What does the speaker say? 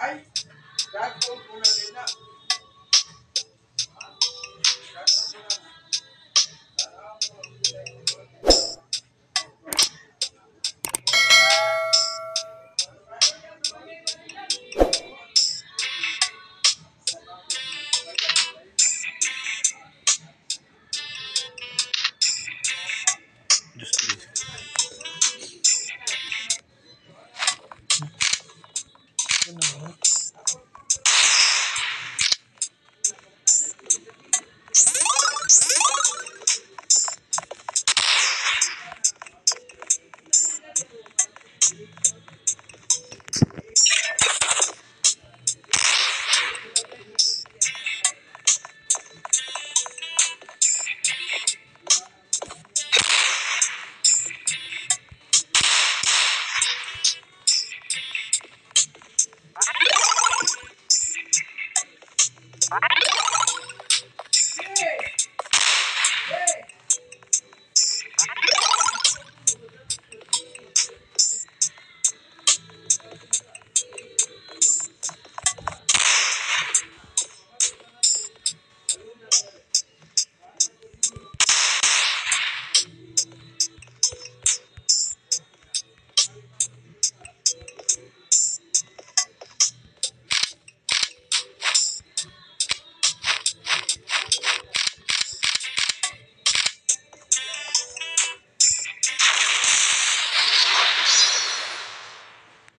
Right? That's what's gonna be enough. Bye.